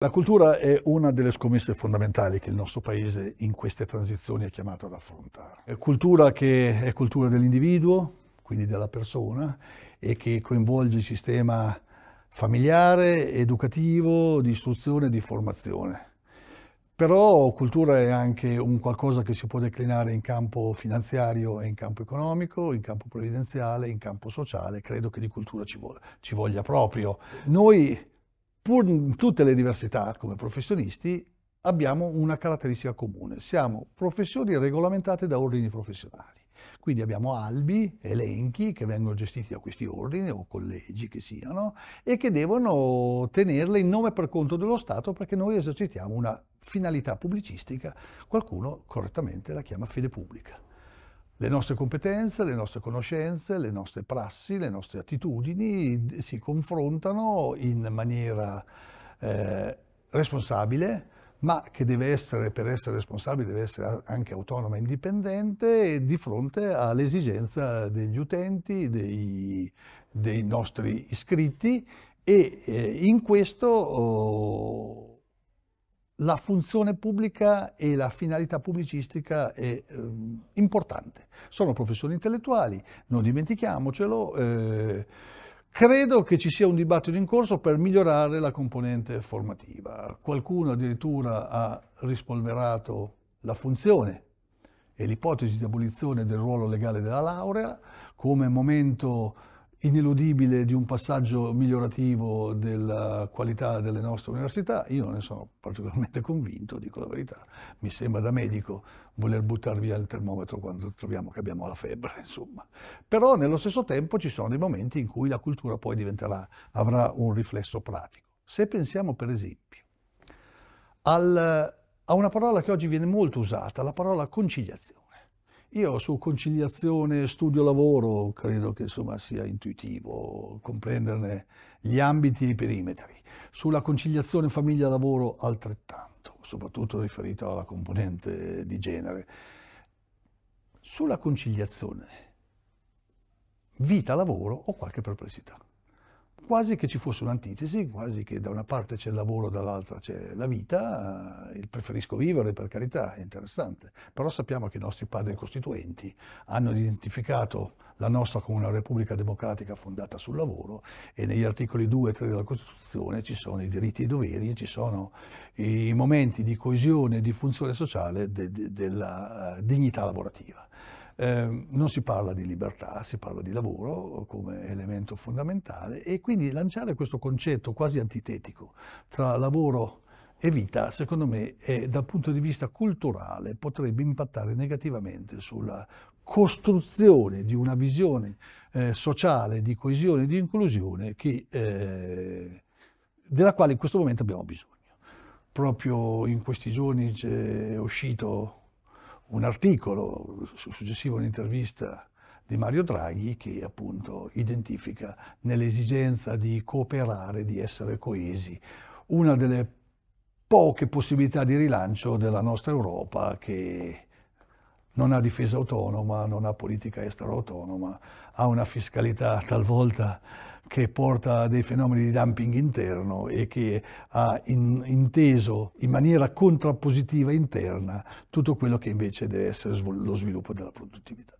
La cultura è una delle scommesse fondamentali che il nostro paese in queste transizioni è chiamato ad affrontare. È cultura che è cultura dell'individuo, quindi della persona, e che coinvolge il sistema familiare, educativo, di istruzione e di formazione. Però cultura è anche un qualcosa che si può declinare in campo finanziario e in campo economico, in campo previdenziale, in campo sociale. Credo che di cultura ci voglia, ci voglia proprio. Noi pur in tutte le diversità come professionisti, abbiamo una caratteristica comune. Siamo professioni regolamentate da ordini professionali. Quindi abbiamo albi, elenchi che vengono gestiti da questi ordini o collegi che siano e che devono tenerle in nome per conto dello Stato perché noi esercitiamo una finalità pubblicistica, qualcuno correttamente la chiama fede pubblica. Le nostre competenze, le nostre conoscenze, le nostre prassi, le nostre attitudini si confrontano in maniera eh, responsabile, ma che deve essere, per essere responsabile, deve essere anche autonoma e indipendente di fronte all'esigenza degli utenti, dei, dei nostri iscritti e eh, in questo oh, la funzione pubblica e la finalità pubblicistica è eh, importante. Sono professioni intellettuali, non dimentichiamocelo. Eh, credo che ci sia un dibattito in corso per migliorare la componente formativa. Qualcuno addirittura ha rispolverato la funzione e l'ipotesi di abolizione del ruolo legale della laurea come momento ineludibile di un passaggio migliorativo della qualità delle nostre università, io non ne sono particolarmente convinto, dico la verità. Mi sembra da medico voler buttare via il termometro quando troviamo che abbiamo la febbre, insomma. Però nello stesso tempo ci sono dei momenti in cui la cultura poi avrà un riflesso pratico. Se pensiamo per esempio al, a una parola che oggi viene molto usata, la parola conciliazione. Io su conciliazione studio-lavoro credo che insomma, sia intuitivo comprenderne gli ambiti e i perimetri. Sulla conciliazione famiglia-lavoro altrettanto, soprattutto riferito alla componente di genere. Sulla conciliazione vita-lavoro ho qualche perplessità quasi che ci fosse un'antitesi, quasi che da una parte c'è il lavoro, dall'altra c'è la vita, eh, preferisco vivere per carità, è interessante, però sappiamo che i nostri padri costituenti hanno identificato la nostra come una repubblica democratica fondata sul lavoro e negli articoli 2 e 3 della Costituzione ci sono i diritti e i doveri, ci sono i momenti di coesione e di funzione sociale de, de, della uh, dignità lavorativa. Eh, non si parla di libertà, si parla di lavoro come elemento fondamentale e quindi lanciare questo concetto quasi antitetico tra lavoro e vita, secondo me, è, dal punto di vista culturale potrebbe impattare negativamente sulla costruzione di una visione eh, sociale di coesione e di inclusione che, eh, della quale in questo momento abbiamo bisogno. Proprio in questi giorni è uscito un articolo, successivo un'intervista di Mario Draghi che appunto identifica nell'esigenza di cooperare, di essere coesi, una delle poche possibilità di rilancio della nostra Europa che non ha difesa autonoma, non ha politica estera autonoma, ha una fiscalità talvolta che porta a dei fenomeni di dumping interno e che ha in, inteso in maniera contrappositiva interna tutto quello che invece deve essere lo sviluppo della produttività.